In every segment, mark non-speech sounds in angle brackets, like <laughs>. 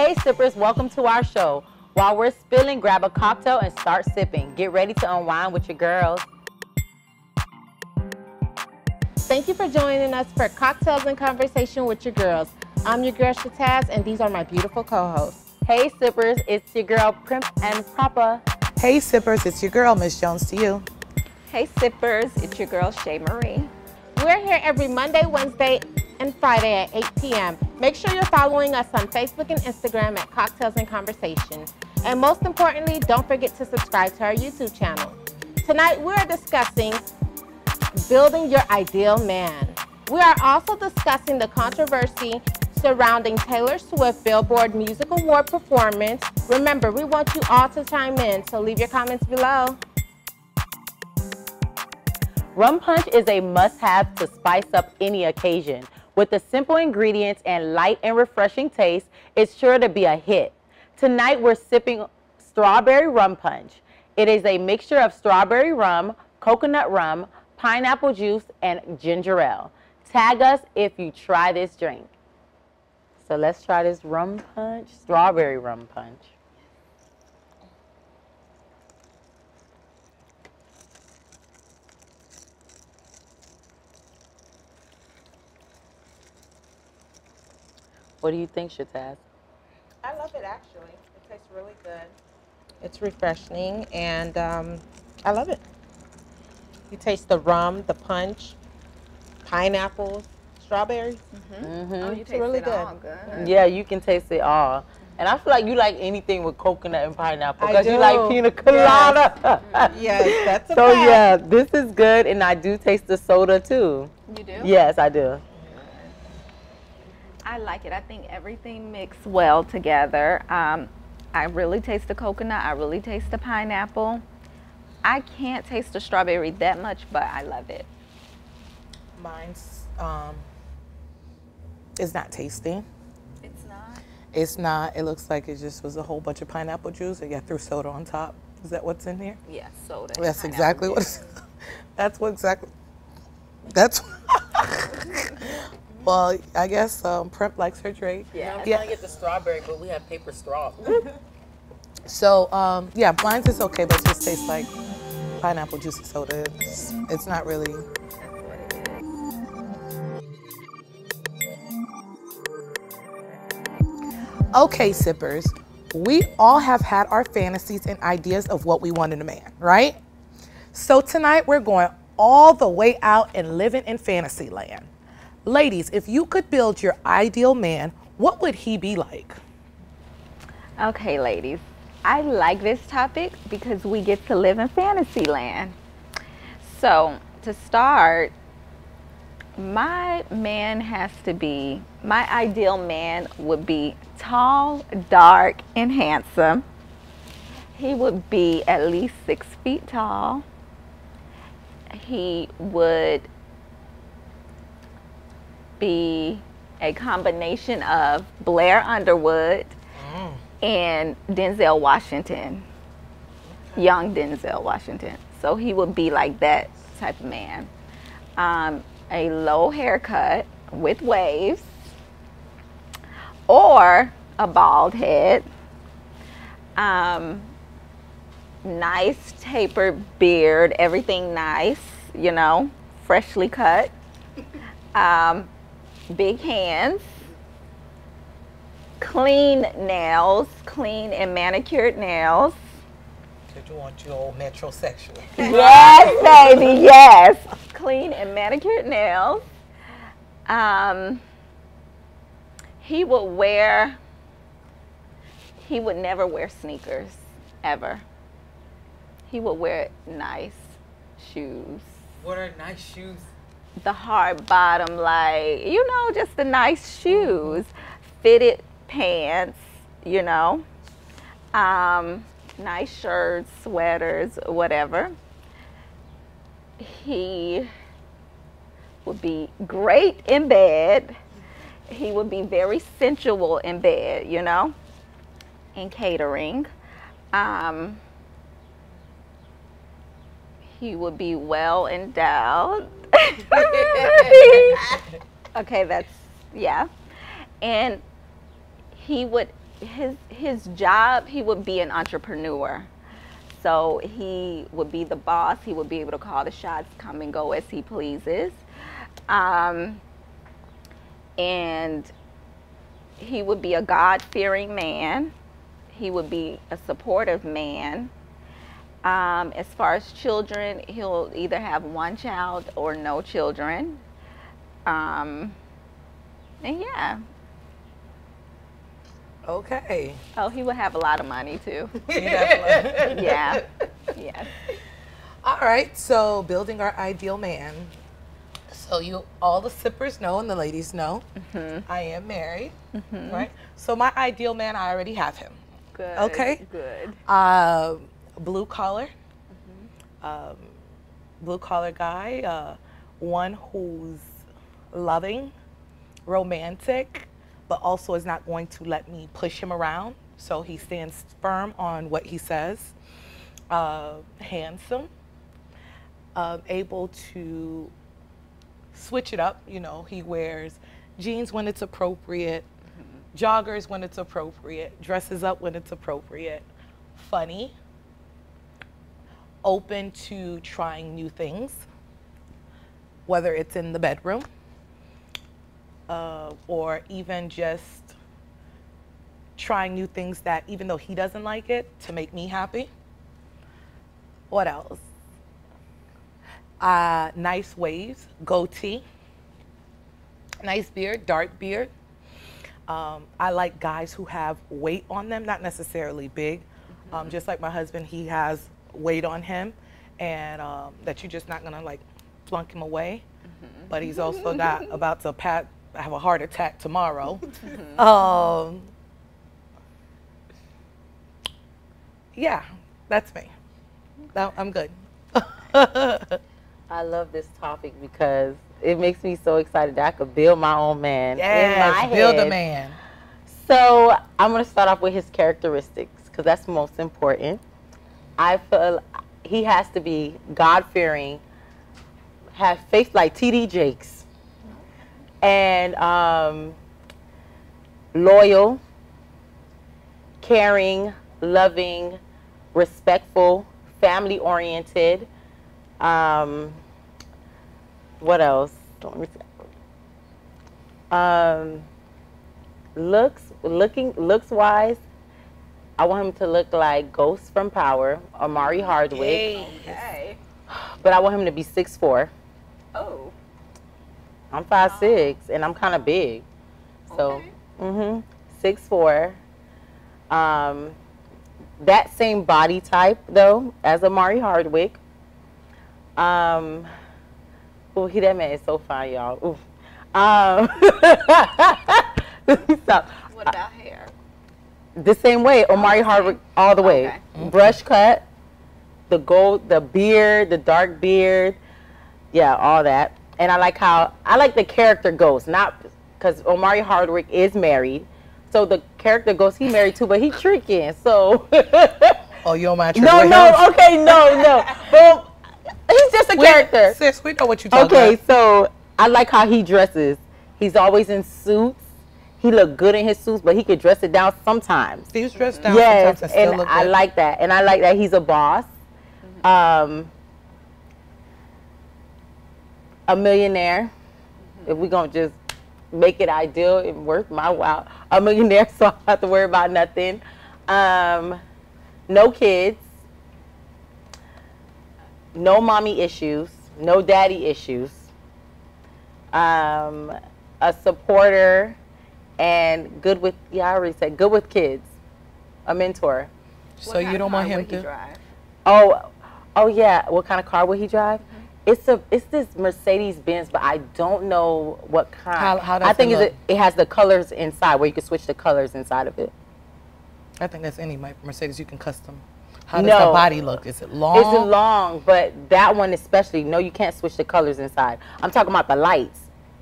Hey sippers, welcome to our show. While we're spilling, grab a cocktail and start sipping. Get ready to unwind with your girls. Thank you for joining us for Cocktails and Conversation with your girls. I'm your girl Shatazz, and these are my beautiful co-hosts. Hey sippers, it's your girl Primp and Proper. Hey sippers, it's your girl Miss Jones to you. Hey sippers, it's your girl Shay Marie. We're here every Monday, Wednesday, and Friday at 8 p.m. Make sure you're following us on Facebook and Instagram at Cocktails and Conversation. And most importantly, don't forget to subscribe to our YouTube channel. Tonight, we're discussing building your ideal man. We are also discussing the controversy surrounding Taylor Swift Billboard Music Award performance. Remember, we want you all to chime in, so leave your comments below. Rum Punch is a must-have to spice up any occasion. With the simple ingredients and light and refreshing taste, it's sure to be a hit. Tonight we're sipping strawberry rum punch. It is a mixture of strawberry rum, coconut rum, pineapple juice, and ginger ale. Tag us if you try this drink. So let's try this rum punch, strawberry rum punch. What do you think, Shatazz? I love it actually. It tastes really good. It's refreshing and um, I love it. You taste the rum, the punch, pineapples, strawberries. Mm-hmm. Mm-hmm. Oh, you It's taste really it good. all good. Yeah, you can taste it all. And I feel like you like anything with coconut and pineapple because you like pina colada. Yes, that's a so fact. yeah, this is good, and I do taste the soda too. You do? Yes, I do. I like it. I think everything mixed well together. Um, I really taste the coconut. I really taste the pineapple. I can't taste the strawberry that much, but I love it. Mine's um, is not tasty. It's not. It's not. It looks like it just was a whole bunch of pineapple juice and you threw soda on top. Is that what's in here? Yeah, soda. That's exactly what. juice. It's, <laughs> that's what exactly. That's. <laughs> <laughs> well, I guess um, Prep likes her drink. Yeah. Yeah. get the strawberry, but we have paper straw. <laughs> So um, yeah, blinds is okay, but it just tastes like pineapple juicy soda. It's, it's not really. That's what it is. Okay, sippers, we all have had our fantasies and ideas of what we want in a man, right? So tonight we're going all the way out and living in fantasy land. Ladies, if you could build your ideal man, what would he be like? Okay, ladies. I like this topic because we get to live in fantasy land. So, to start, my man has to be, my ideal man would be tall, dark, and handsome. He would be at least six feet tall. He would be a combination of Blair Underwood and Denzel Washington, young Denzel Washington. So he would be like that type of man. Um, a low haircut with waves, or a bald head. Um, nice tapered beard, everything nice, you know, freshly cut. Um, big hands clean nails, clean and manicured nails. Did you want your old metrosexual? <laughs> <laughs> Yes, baby, yes. Clean and manicured nails. Um, he would wear, he would never wear sneakers, ever. He would wear nice shoes. What are nice shoes? The hard bottom, like, you know, just the nice shoes, fitted pants, you know, um, nice shirts, sweaters, whatever. He would be great in bed. He would be very sensual in bed, you know, in catering. Um, he would be well endowed. <laughs> okay, that's, yeah. And he would his his job he would be an entrepreneur. So he would be the boss. He would be able to call the shots, come and go as he pleases. Um, and he would be a God fearing man. He would be a supportive man. Um, as far as children, he'll either have one child or no children. Um, and yeah. Okay. Oh, he will have a lot of money too. <laughs> Yeah. yeah. All right. So building our ideal man. So you, all the sippers know and the ladies know, I am married, right? So my ideal man, I already have him. Good. Okay. Good. Uh, blue collar, um, blue collar guy, uh, one who's loving, romantic, but also is not going to let me push him around. So he stands firm on what he says. Uh, handsome, uh, able to switch it up. You know, he wears jeans when it's appropriate, joggers when it's appropriate, dresses up when it's appropriate, funny, open to trying new things, whether it's in the bedroom uh, or even just trying new things that, even though he doesn't like it, to make me happy. What else? Uh, nice waves, goatee, nice beard, dark beard. Um, I like guys who have weight on them, not necessarily big. Um, just like my husband, he has weight on him, and um, that you're just not gonna like flunk him away. But he's also <laughs> not about to pat, have a heart attack tomorrow. <laughs> <laughs> um, yeah, that's me. I'm good. I love this topic because it makes me so excited that I could build my own man in my Yes, build a man. So I'm gonna start off with his characteristics because that's most important. I feel he has to be God fearing, have faith like T.D. Jakes, and um, loyal, caring, loving, respectful, family oriented. Um, what else? Don't. Um, looks looking looks wise i want him to look like ghost from power omari hardwick Okay. but i want him to be six four. Oh. i'm five six and i'm kind of big so Okay. mm-hmm six four um that same body type though as omari hardwick um oh he that man is so fine y'all Ooh. um <laughs> stop What about hair? The same way Omari Okay. Hardwick all the way. Okay. Mm-hmm. Brush cut, the gold, the beard, the dark beard, yeah, all that. And I like how I like the character Ghost, not because Omari Hardwick is married, so the character Ghost he married too, but he tricking. So <laughs> Oh, you're my no, no, okay, no, no. <laughs> Well, he's just a character. Sis, we know what you're talking Okay, about. so I like how he dresses. He's always in suits. He looked good in his suits, but he could dress it down sometimes. He's dressed down yes, sometimes and I good. like that, and I like that he's a boss, um, a millionaire. If we're gonna just make it ideal and worth my while, a millionaire, <laughs> so I don't have to worry about nothing. Um, no kids, no mommy issues, no daddy issues. Um, a supporter and good with yeah, I already said good with kids. A mentor. So you don't want him to. Oh, oh yeah. What kind of car would he drive? It's a it's this Mercedes Benz, but I don't know what kind. How- how does I think it it's a, it has the colors inside where you can switch the colors inside of it. I think that's any Mercedes you can custom. How does No. the body look? Is it long? It's long, but that one especially, no, you can't switch the colors inside. I'm talking about the lights.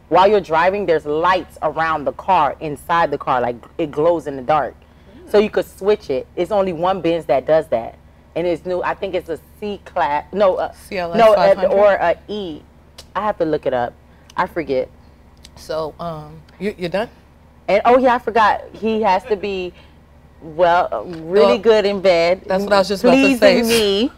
While you're driving, there's lights around the car, inside the car, like it glows in the dark. So you could switch it. It's only one Benz that does that, and it's new. I think it's a C class. No, uh, CLS no, uh, or a E. I have to look it up. I forget. So, um, you, you're done? And oh yeah, I forgot. He has to be Well, really Oh, good in bed. that's what I was just about to say. Pleasing me.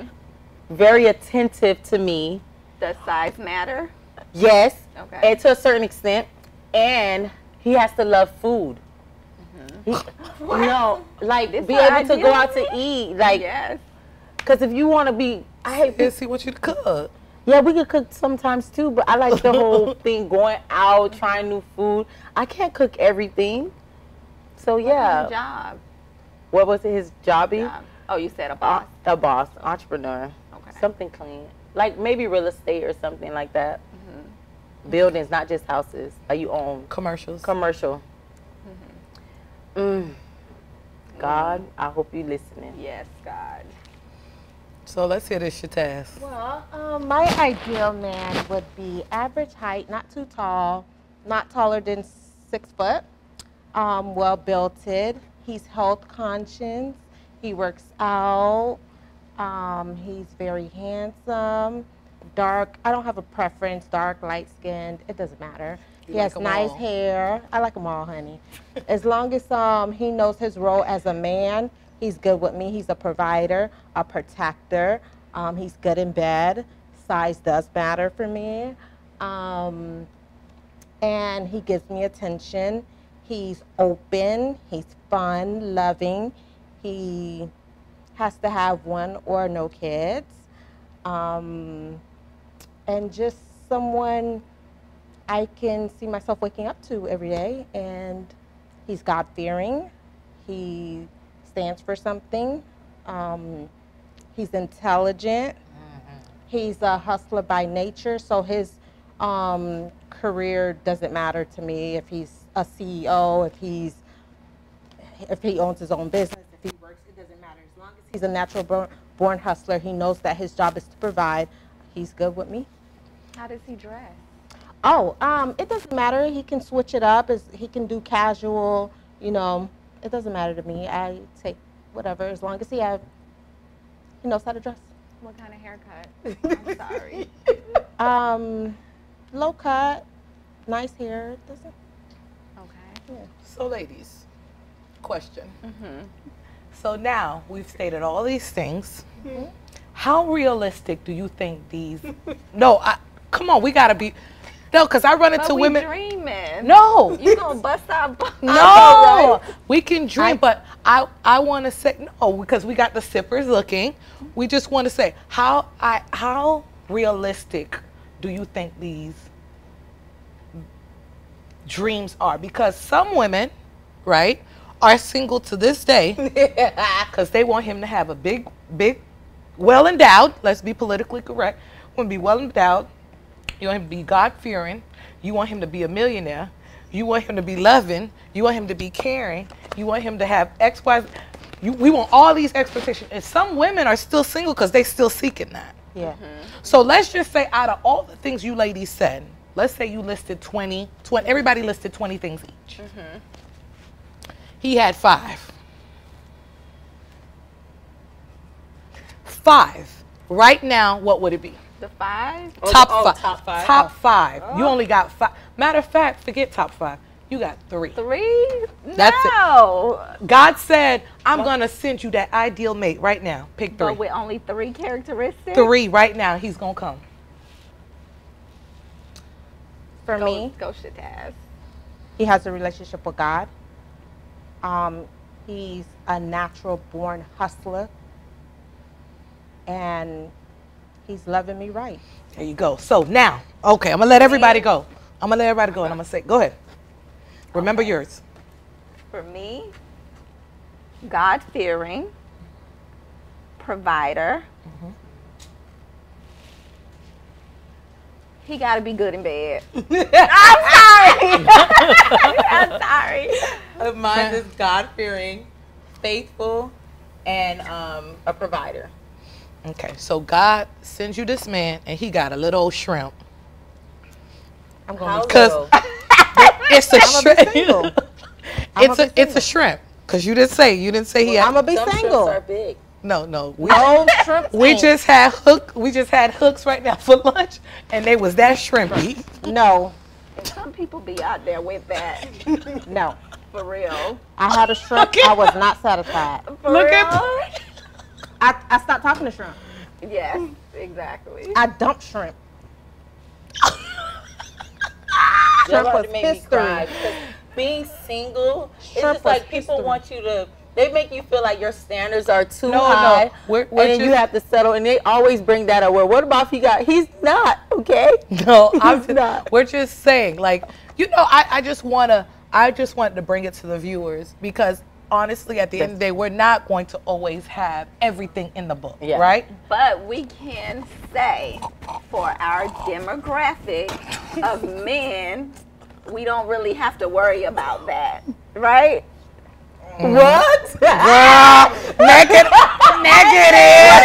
<laughs> Very attentive to me. Does size matter? Yes. Okay. And to a certain extent. And he has to love food. He- <laughs> no, like This be able to go out to eat. Like, yes. because if you want to be, I hate Yes, he wants you to cook. Yeah, we could cook sometimes too, but I like the whole <laughs> thing going out, trying new food. I can't cook everything. So yeah, Job. what was it, his jobby? Job. Oh, you said a Uh, boss. a boss, entrepreneur, Okay. something clean, like maybe real estate or something like that. Buildings, not just houses. Are you own Commercials. commercial? mm-hmm God, I hope you're listening. Yes, God. so let's hear this, Shataz. Well, um, my ideal man would be average height, not too tall, not taller than six foot, um, well builted. He's health conscious. He works out. Um, he's very handsome. Dark. I don't have a preference. Dark, light skinned. It doesn't matter. he like has nice all. hair. I like them all, honey. as long as um, he knows his role as a man, he's good with me. He's a provider, a protector. Um, he's good in bed. Size does matter for me. Um, and he gives me attention. He's open. He's fun, loving. He has to have one or no kids. Um, and just someone I can see myself waking up to every day. And he's God fearing. He stands for something. Um, he's intelligent. He's a hustler by nature, so his um, career doesn't matter to me if he's a CEO, if he's if he owns his own business, if he works, it doesn't matter. As long as he's a natural born, born hustler, he knows that his job is to provide. He's good with me. How does he dress? Oh, um, it doesn't matter. He can switch it up. As he can do casual. You know, it doesn't matter to me. I take whatever as long as he have he knows how to dress. What kind of haircut? <laughs> I'm sorry. Um, low cut, nice hair. Doesn't. Okay. So, ladies, question. So now we've stated all these things. How realistic do you think these? no, I, come on, we gotta be. No, because I run into women. dreaming. No, You gonna bust out? <laughs> no, we can dream, but I I want to say no because we got the sippers looking. We just want to say how I how realistic do you think these dreams are? Because some women, right, are single to this day <laughs> because they want him to have a big big, well endowed. Let's be politically correct. Want to be well endowed. You want him to be God fearing. You want him to be a millionaire. You want him to be loving. You want him to be caring. You want him to have X, Y. Z. You, we want all these expectations. And some women are still single because they still seeking that. Yeah. So let's just say out of all the things you ladies said, let's say you listed 20, 20 everybody listed 20 things each. Mm-hmm. He had five. Five. Right now, what would it be? The five? top, oh, five. top five. Top five. You only got five. Matter of fact, forget top five. You got three. Three? That's it. no. God said, I'm going to send you that ideal mate right now. Pick three. But with only three characteristics? Three right now. He's going to come. For Go, me, go Shataz. he has a relationship with God. Um, he's a natural born hustler. And he's loving me right. There you go. So now, okay, I'm going to let everybody go. I'm going to let everybody go and I'm going to say, go ahead. Remember yours. For me, God fearing, provider. Mm-hmm. He got to be good in bed. <laughs> I'm sorry. <laughs> I'm sorry. Mine is God fearing, faithful, and um, a provider. Okay, so God sends you this man and he got a little old shrimp. I'm going to Because it's a I'ma be shrimp. single. <laughs> it's a be it's a shrimp. Because you didn't say you didn't say he I'm going to be Some shrimps single. are big. no no we No shrimp we just had hook we just had hooks right now for lunch and they was that shrimpy. No, Some people be out there with that. <laughs> no. For real. I had a shrimp. I was not satisfied. For Look real? at- I, I stopped talking to shrimp. Yes, exactly. I dumped shrimp. <laughs> Shrimp was to make me history. being single, it's just like people history. want you to. They make you feel like your standards are too No, no, high, we're- we're and then you have to settle. And they always bring that up. Well, what about if you got? He's not okay. <laughs> No, <laughs> I'm not. we're just saying, like, you know, I, I just wanna I just want to bring it to the viewers because honestly, at the end of the day, we're not going to always have everything in the book, Yeah. right? But we can say for our demographic of <laughs> men, we don't really have to worry about that, right? What? Girl, <laughs> negative, negative,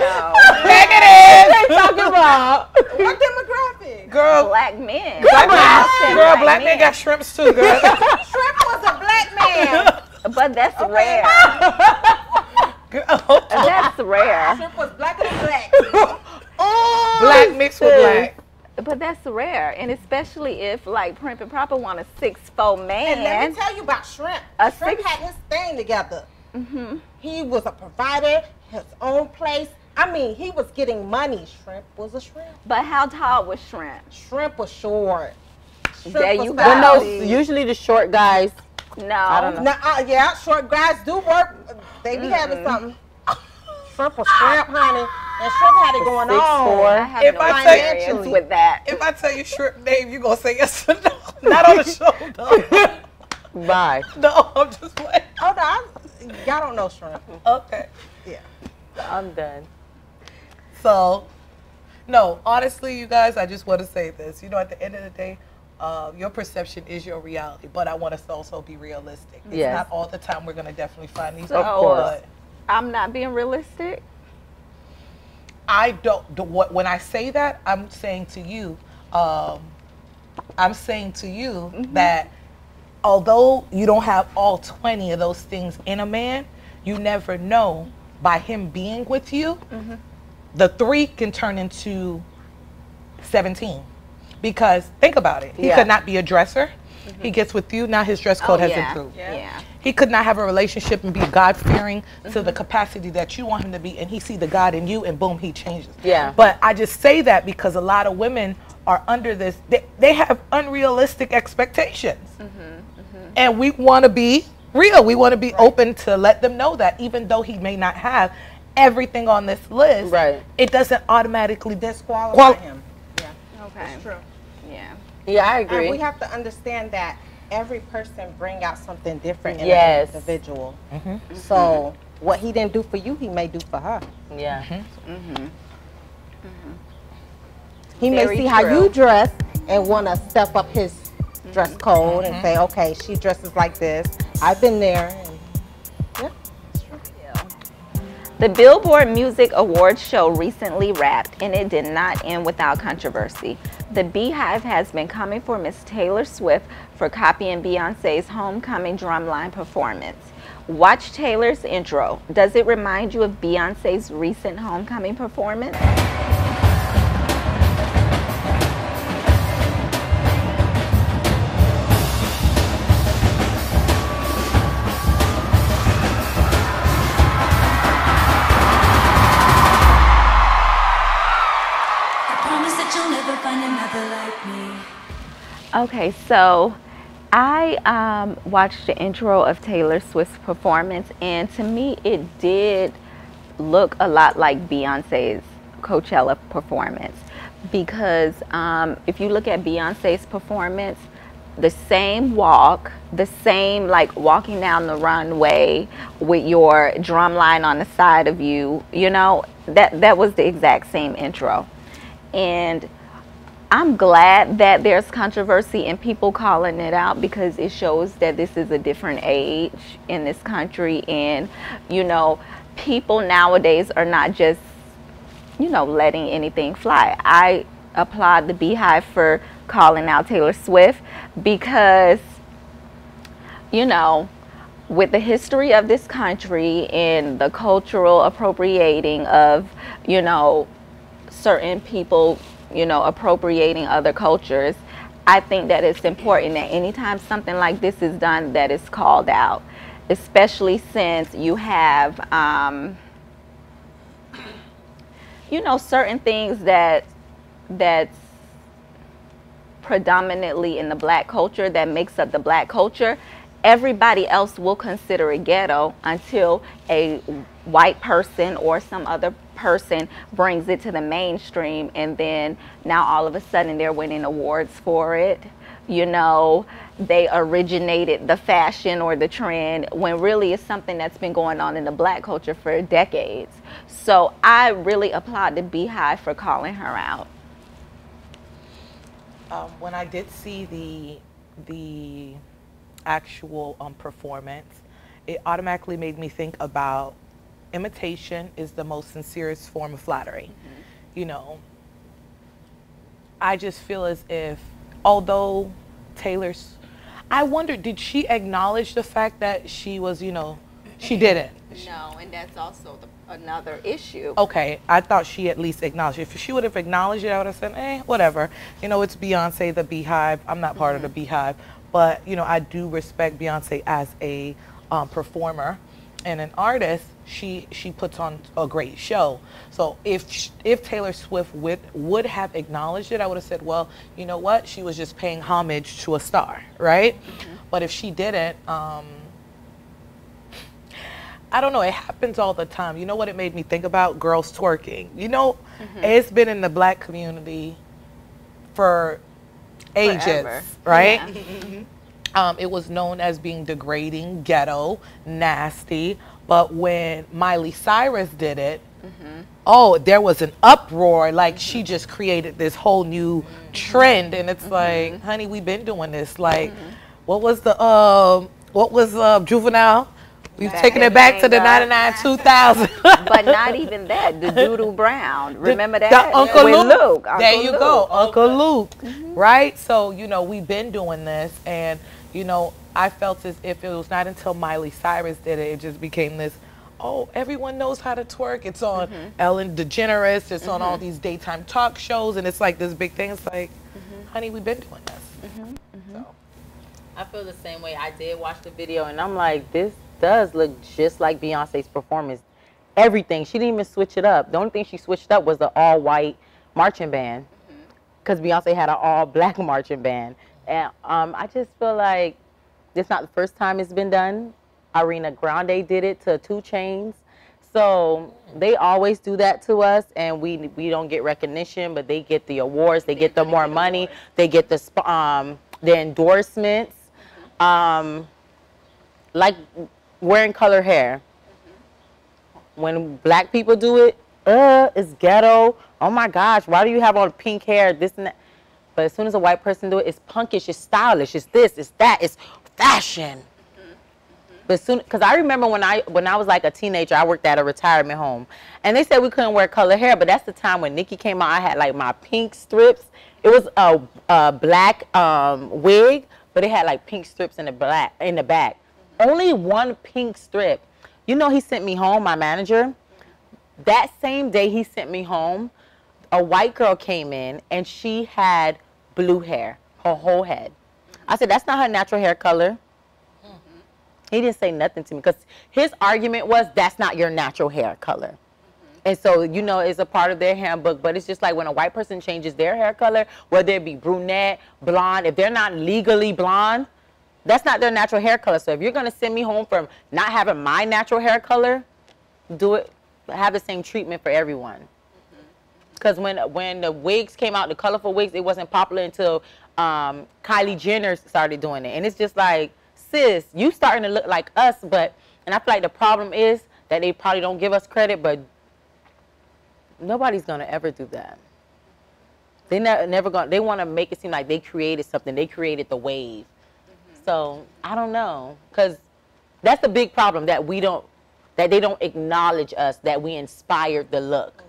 No. negative. They talking about? What demographic? Girl, Black men. black I said girl, black man men. got shrimps too, girl. <laughs> Shrimp was a black man. But that's rare. <laughs> Girl, That's rare. Shrimp was black and black. <laughs> oh, black mixed with black. But that's rare. And especially if like Primp and Proper want a six four And let me tell you about Shrimp. A Shrimp six- had his thing together. Mhm. He was a provider, his own place. I mean, he was getting money. Shrimp was a shrimp. But how tall was Shrimp? Shrimp was short. Shrimp There was you about Well, no. these- Usually the short guys. No. I don't know. Now, uh, yeah, short guys do work. They be having something. Shrimp was shrimp, honey, and shrimp had it going Six, on. four. I have If no I tell you- experience with that. If I tell you shrimp name, you gonna say yes or no? <laughs> Not on the show, though. Bye. <laughs> No, I'm just playing. Oh no, I, y'all don't know shrimp. Okay. Yeah. I'm done. So, no, honestly, you guys, I just want to say this. You know, at the end of the day, um, your perception is your reality, but I want us to also be realistic. It's Yes. not all the time we're going to definitely find these Of people, course. but I'm not being realistic. I don't, the- what- when I say that, I'm saying to you, um, I'm saying to you that although you don't have all 20 of those things in a man, you never know by him being with you, the three can turn into 17. Because think about it. He Yeah. could not be a dresser. He mm-hmm. gets with you, now his dress code Oh, has yeah. improved. Yeah. He could not have a relationship and be mm-hmm. God fearing to the mm-hmm. capacity that you want him to be, and he see the God in you, and boom, he changes. Yeah. But I just say that because a lot of women are under this. They, they have unrealistic expectations, and we want to be real. We want to be open to let them know that even though he may not have everything on this list, Right. it doesn't automatically Disqualify Qual- him. Yeah, Okay. it's true. Yeah. Yeah, I And agree. we have to understand that every person bring out something different in Yes. an individual. Mm-hmm. So what he didn't do for you, he may do for her. yeah. Mm He Very may see how you dress and want to step up his dress mm-hmm. code and say, okay, she dresses like this. I've been there. And, The Billboard Music Awards show recently wrapped, and it did not end without controversy. The BeyHive has been coming for Miss Taylor Swift for copying Beyonce's homecoming drumline performance. Watch Taylor's intro. Does it remind you of Beyonce's recent homecoming performance? Okay, so I um, watched the intro of Taylor Swift's performance, and to me, it did look a lot like Beyonce's Coachella performance. Because um, if you look at Beyonce's performance, the same walk, the same like walking down the runway with your drum line on the side of you, you know, that that was the exact same intro. And I'm glad that there's controversy and people calling it out because it shows that this is a different age in this country and you know people nowadays are not just you know letting anything fly. I applaud the BeyHive for calling out Taylor Swift because you know with the history of this country and the cultural appropriating of you know certain people, you know, appropriating other cultures, I think that it's important that anytime something like this is done, that it's called out, especially since you have, um, you know, certain things that that's predominantly in the black culture that makes up the black culture. Everybody else will consider it ghetto until a white person or some other person brings it to the mainstream and then now all of a sudden they're winning awards for it. You know they originated the fashion or the trend when really it's something that's been going on in the black culture for decades. So i really applaud the BeyHive for calling her out. Um, when i did see the the actual um, performance it automatically made me think about imitation is the most sincerest form of flattery. Mm-hmm. You know, I just feel as if, although Taylor's, I wonder, did she acknowledge the fact that she was, you know, she didn't? No, and that's also the, another issue. Okay, I thought she at least acknowledged. it. If she would have acknowledged it, I would have said, eh, whatever. You know, it's Beyonce, the BeyHive. I'm not part mm-hmm. of the mm-hmm. BeyHive, but you know, I do respect Beyonce as a um, performer and an artist she she puts on a great show. So if if Taylor Swift would would have acknowledged it, I would have said, well, you know what, she was just paying homage to a star, right? Mm-hmm. But if she didn't, um, I don't know. It happens all the time. You know what it made me think about? Girls twerking. You know, mm-hmm. it's been in the black community for ages, Forever. right? Yeah. <laughs> Um, it was known as being degrading, ghetto, nasty. But when Miley Cyrus did it, mm-hmm. oh, there was an uproar. Like mm-hmm. she just created this whole new mm-hmm. trend, and it's like, mm-hmm. honey, we've been doing this. Like, mm-hmm. what was the um, what was uh, juvenile? We've that taken it back to the 99 2000. <laughs> but not even that. The <laughs> Doodle Brown. Remember that? The Uncle Luke. Luke. Uncle there you Luke. go. Uncle Luke. Mm-hmm. Right? So, you know, we've been doing this. And, you know, I felt as if it was not until Miley Cyrus did it, it just became this, oh, everyone knows how to twerk. It's on mm-hmm. Ellen DeGeneres, it's mm-hmm. on all mm-hmm. these daytime talk shows, and it's like this big thing. It's like, mm-hmm. honey, we've been doing this. Mm-hmm. Mm-hmm. So. I feel the same way. I did watch the video, and I'm like, this does look just like Beyonce's performance. Everything. She didn't even switch it up. The only thing she switched up was the all white marching band, because Beyonce had an all black <laughs> marching band. And um, I just feel like it's not the first time it's been done. Ariana Grande did it to 2 Chainz. So they always do that to us, and we we don't get recognition, but they get the awards, they get the more money, they get the um the endorsements, um, like wearing color hair. When black people do it, uh, it's ghetto. Oh my gosh, why do you have all pink hair? This and that. But as soon as a white person do it, it's punkish, it's stylish, it's this, it's that, it's fashion. But soon, because I remember when I when I was like a teenager, I worked at a retirement home, and they said we couldn't wear color hair. But that's the time when Nicki came out. I had like my pink strips. It was a, a black um, wig, but it had like pink strips in the black in the back. Only one pink strip. You know, he sent me home. My manager. That same day he sent me home, a white girl came in and she had blue hair, her whole head. I said, that's not her natural hair color. Mm-hmm. He didn't say nothing to me because his argument was, that's not your natural hair color. Mm-hmm. And so, you know, it's a part of their handbook, but it's just like when a white person changes their hair color, whether it be brunette, blonde, if they're not legally blonde, that's not their natural hair color. So if you're going to send me home from not having my natural hair color, do it, have the same treatment for everyone. Because when when the wigs came out, the colorful wigs, it wasn't popular until um, Kylie Jenner started doing it. And it's just like, sis, you starting to look like us, but, and I feel like the problem is that they probably don't give us credit, but nobody's going to ever do that. They ne- never gonna. they want to make it seem like they created something. They created the wave. Mm-hmm. So I don't know. Because that's the big problem that we don't, that they don't acknowledge us, that we inspired the look.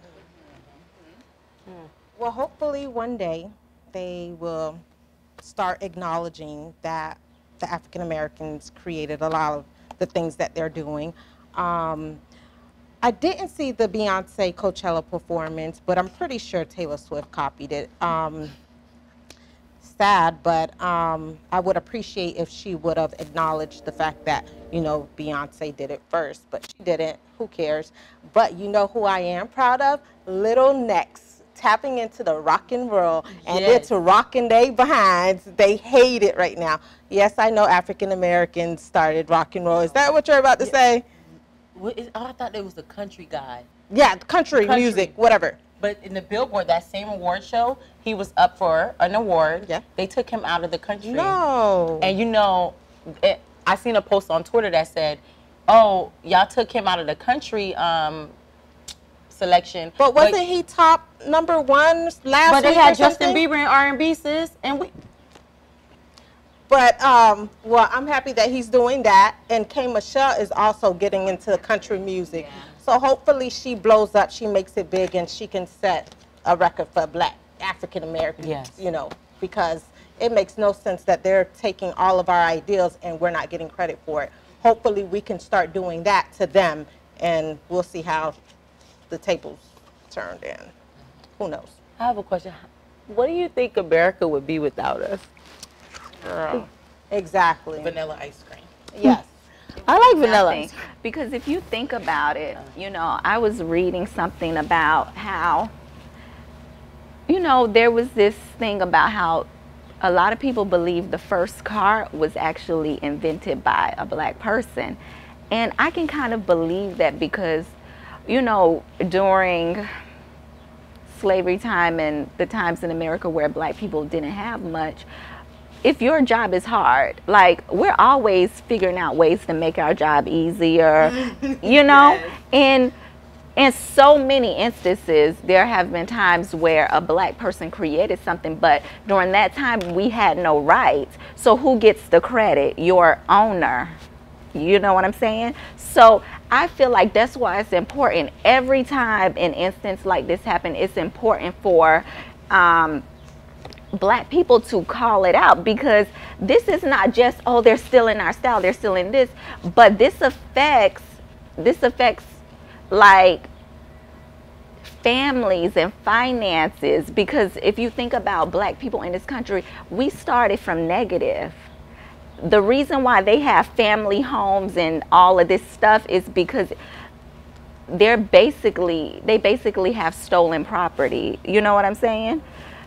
Well, hopefully one day they will start acknowledging that the African Americans created a lot of the things that they're doing. Um, I didn't see the Beyonce Coachella performance, but I'm pretty sure Taylor Swift copied it. Um, sad, but um, I would appreciate if she would have acknowledged the fact that, you know, Beyonce did it first, but she didn't. Who cares? But you know who I am proud of? Lil Nas X tapping into the rock and roll and Yes. it's rocking they behinds. They hate it right now. Yes, I know African Americans started rock and roll. Is that what you're about to say? What is, oh, I thought it was a country guy. Yeah, country, Country. music, whatever. But in the Billboard, that same award show, he was up for an award. Yeah. They took him out of the country. No. And you know, it, I seen a post on Twitter that said, "Oh, y'all took him out of the country um, selection." but wasn't he top number one last But they week had Justin? Bieber and R&B, sis, and we. But um, well, I'm happy that he's doing that. And K Michelle is also getting into country music. So hopefully she blows up, she makes it big, and she can set a record for Black African Americans. Yes. You know, because it makes no sense that they're taking all of our ideals and we're not getting credit for it. Hopefully we can start doing that to them, and we'll see how the tables turned in. Who knows? I have a question. What do you think America would be without us? Girl. Exactly. Vanilla ice cream. Yes. <laughs> I like vanilla. Nothing. Because if you think about it, uh-huh. you know, I was reading something about how, you know, there was this thing about how a lot of people believe the first car was actually invented by a black person. And I can kind of believe that because, you know, during slavery time and the times in America where black people didn't have much, if your job is hard, like we're always figuring out ways to make our job easier, <laughs> you know? And in so many instances, there have been times where a black person created something, but during that time we had no rights. So who gets the credit? Your owner. You know what I'm saying? So I feel like that's why it's important. Every time an instance like this happen, it's important for um, black people to call it out because this is not just oh they're still in our style they're still in this but this affects this affects like families and finances because if you think about black people in this country we started from negative the reason why they have family homes and all of this stuff is because they're basically they basically have stolen property you know what i'm saying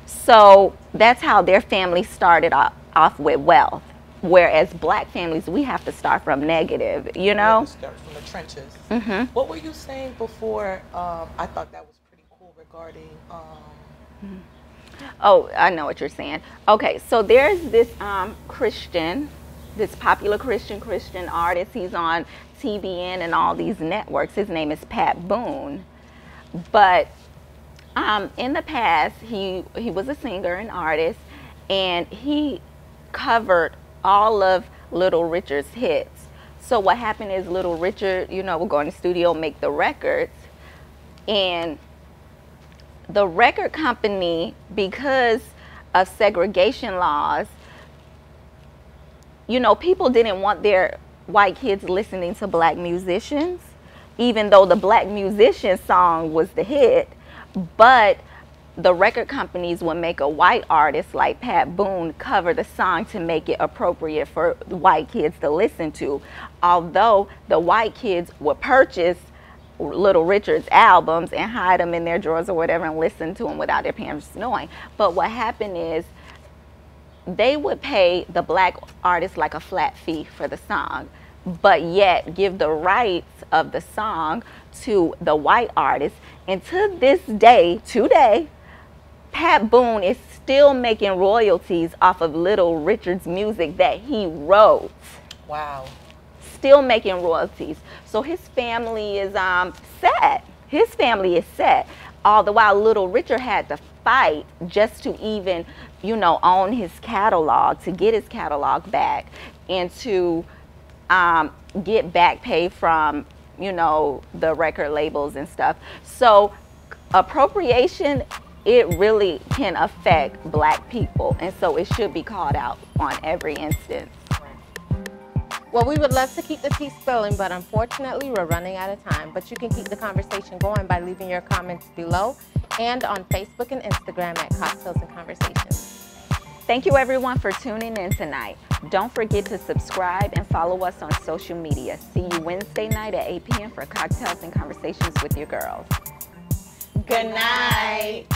so that's how their family started off, off with wealth whereas black families we have to start from negative you know Start from the trenches. Mhm. What were you saying before? Um, I thought that was pretty cool regarding. Um, Oh, I know what you're saying. Okay, so there's this um, Christian, this popular Christian Christian artist. He's on TBN and all these networks. His name is Pat Boone. But um, in the past, he he was a singer and artist, and he covered all of Little Richard's hits. So what happened is Little Richard, you know, would go in the studio, make the records, and the record company, because of segregation laws, you know, people didn't want their white kids listening to black musicians, even though the black musician song was the hit. But the record companies would make a white artist like Pat Boone cover the song to make it appropriate for white kids to listen to. Although the white kids would purchase Little Richard's albums and hide them in their drawers or whatever and listen to them without their parents knowing. But what happened is they would pay the black artist like a flat fee for the song, but yet give the rights of the song to the white artist. And to this day, today, Pat Boone is still making royalties off of Little Richard's music that he wrote wow. still making royalties. So his family is um, set. His family is set. All the while, Little Richard had to fight just to even, you know, own his catalog, to get his catalog back, and to um, get back pay from, you know, the record labels and stuff. So appropriation, it really can affect black people, and so it should be called out on every instance. Well, we would love to keep the tea spilling, but unfortunately, we're running out of time. But you can keep the conversation going by leaving your comments below and on Facebook and Instagram at Cocktails and Conversations. Thank you everyone for tuning in tonight. Don't forget to subscribe and follow us on social media. See you Wednesday night at 8 p.m. for cocktails and conversations with your girls. Good night.